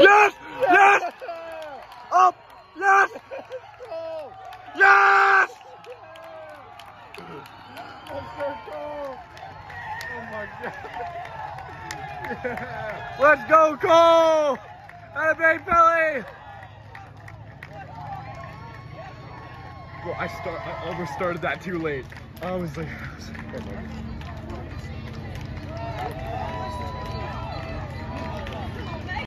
Yes! Yes! Up! Yes! Yes! Let's go, Cole! At a big belly! Bro, I start. I almost started that too late. I was like, oh my God.